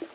you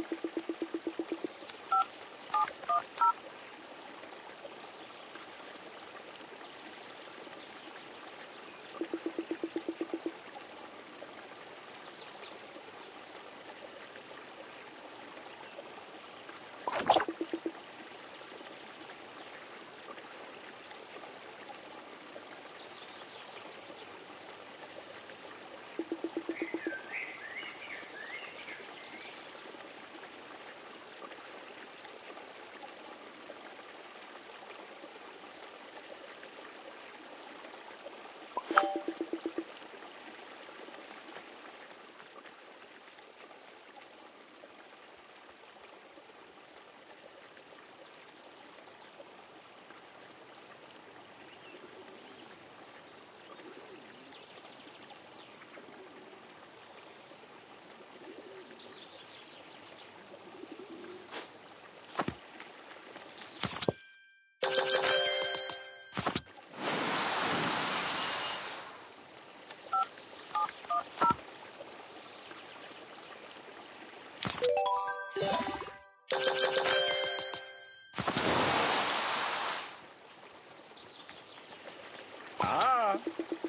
Bye.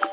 you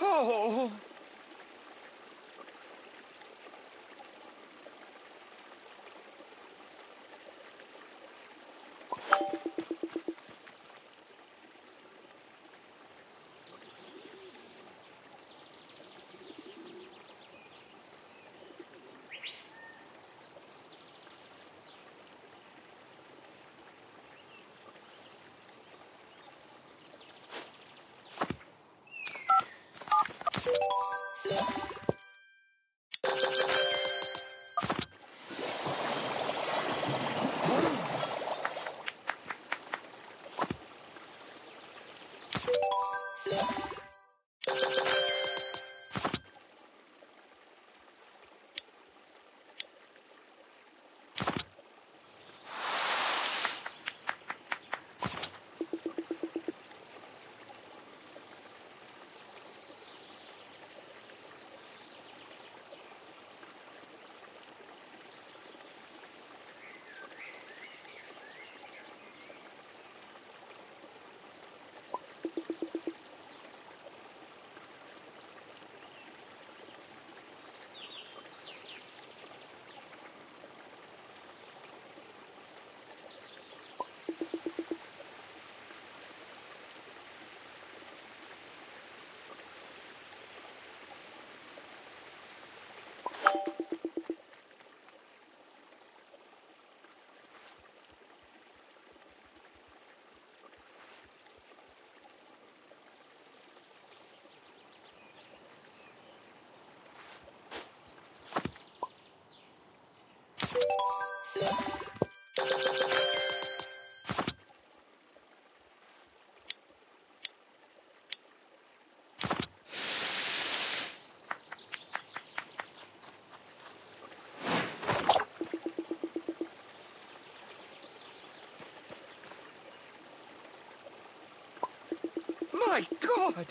Oh! you My God!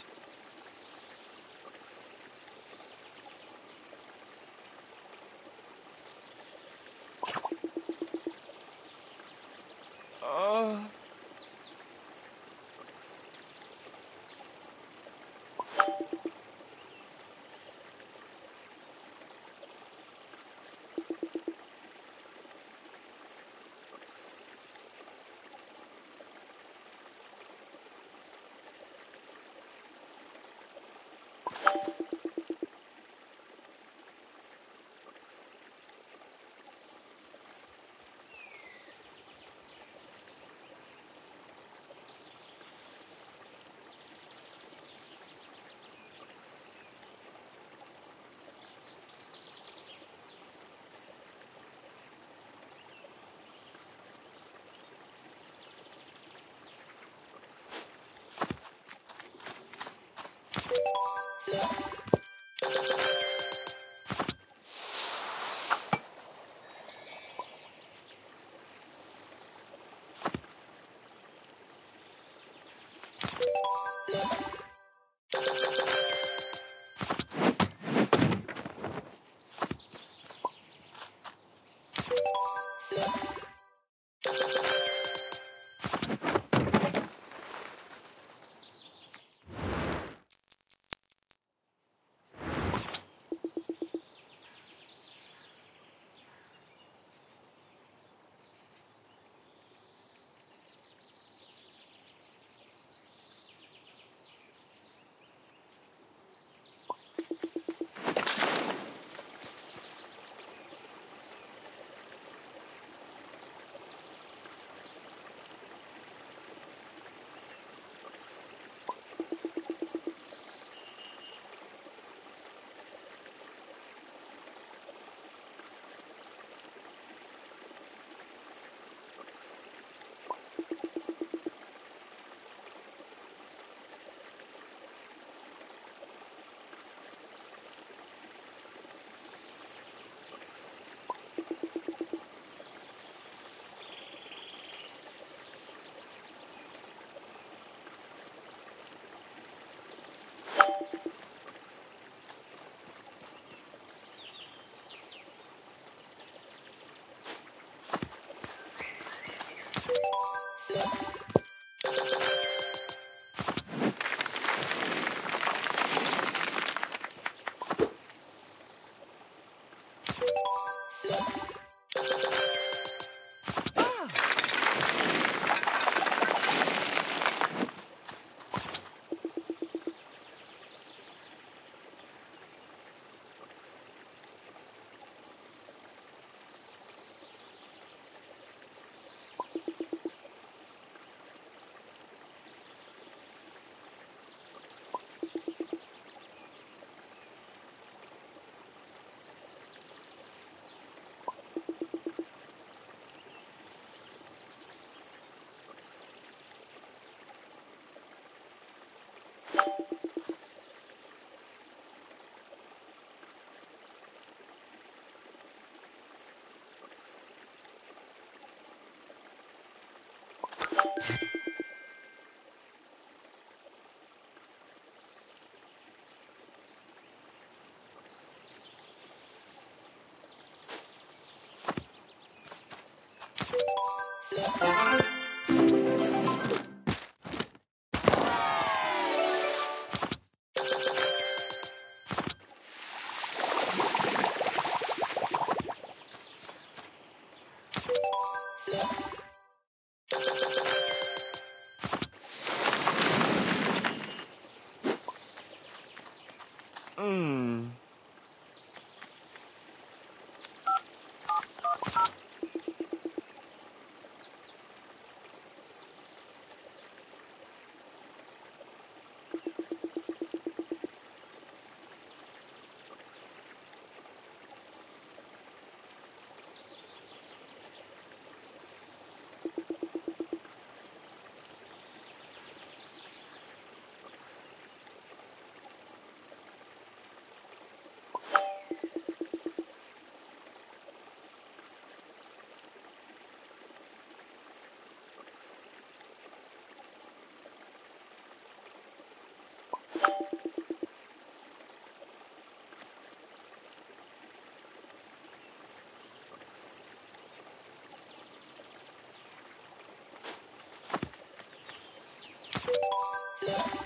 Hmm. Yeah.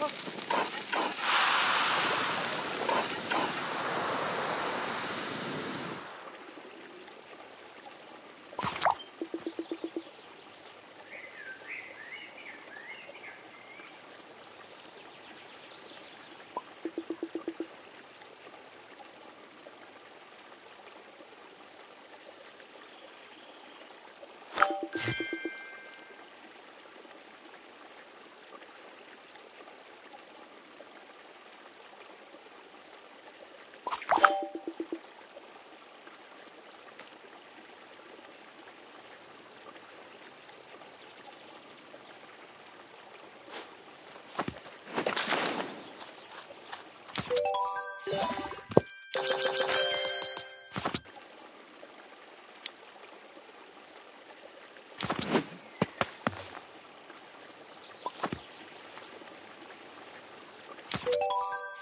Oh.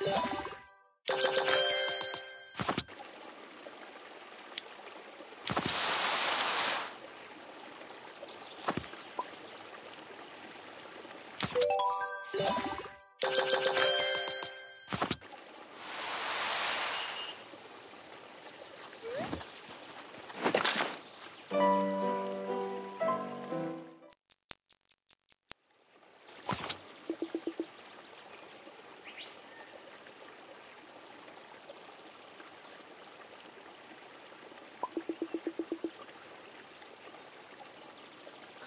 Yes.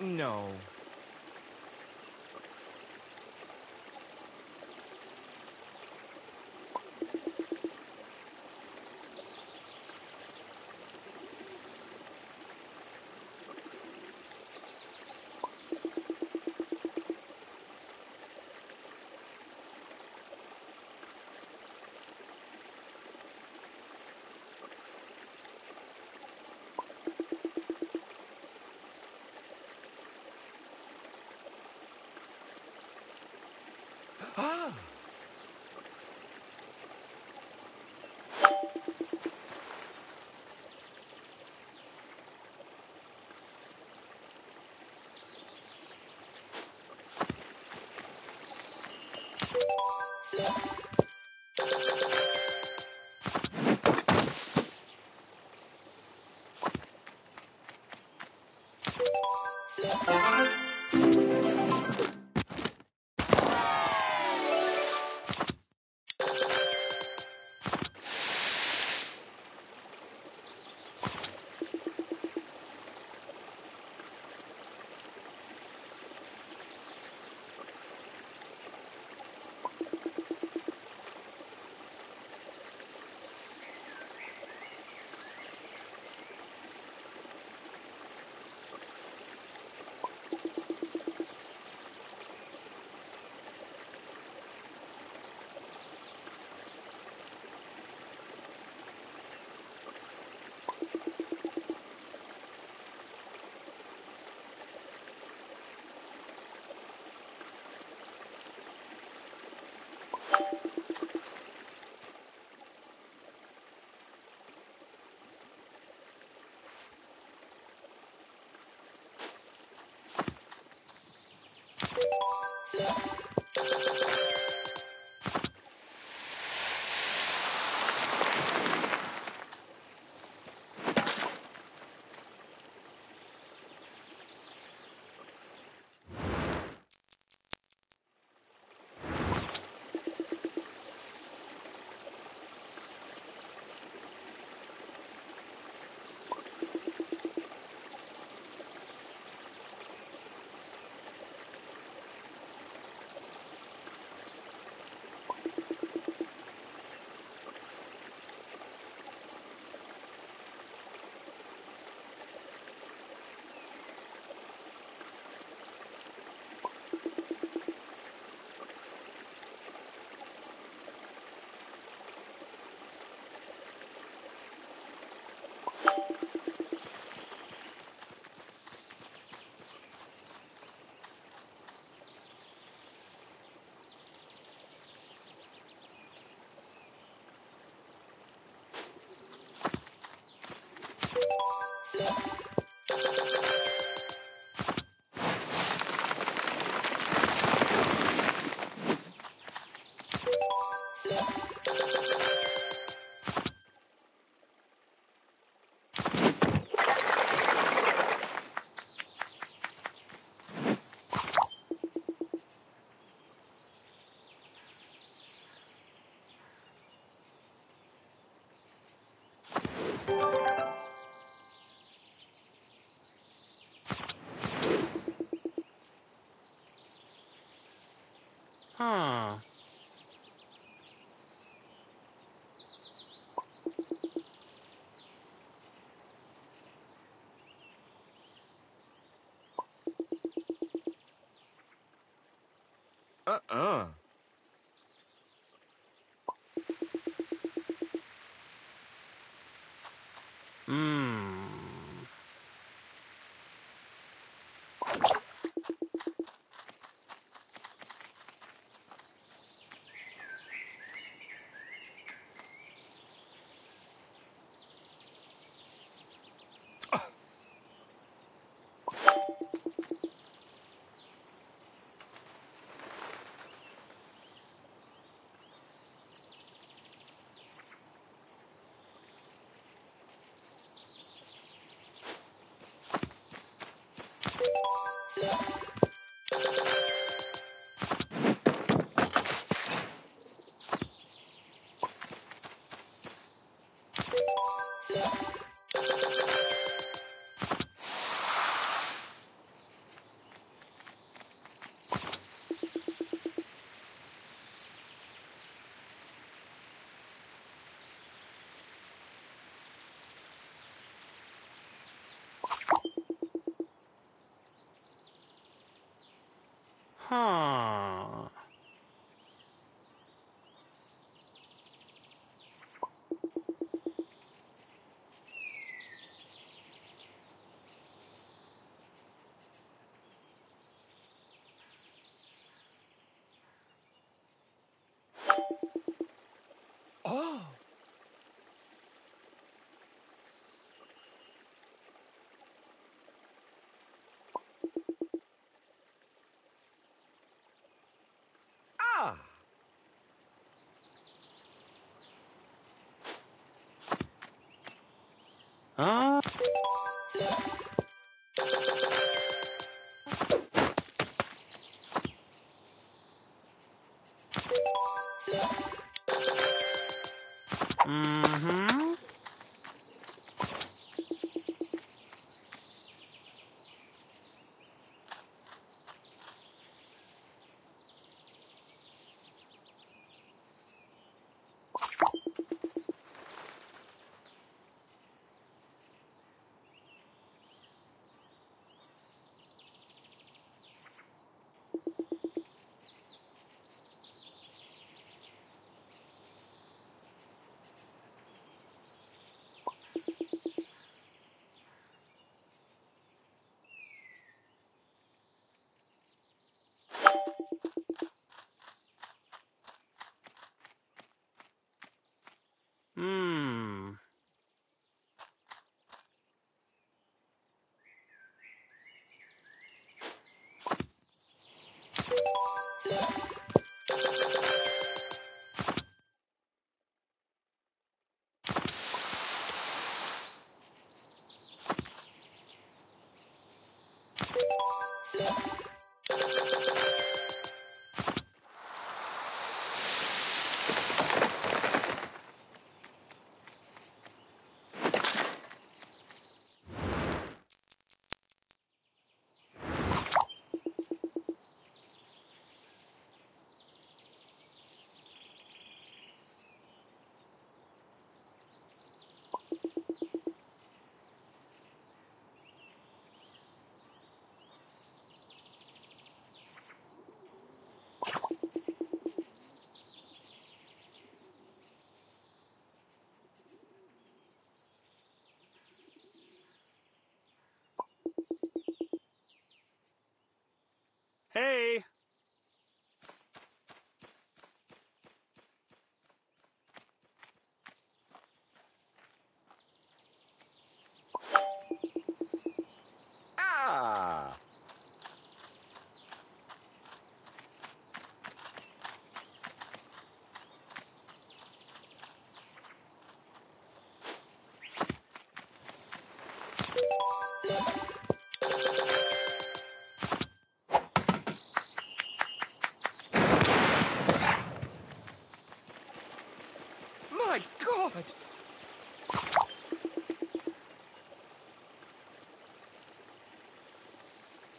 No. 아. Bye. you Yes. Uh-uh. ああ。Hmm.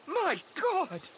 My God!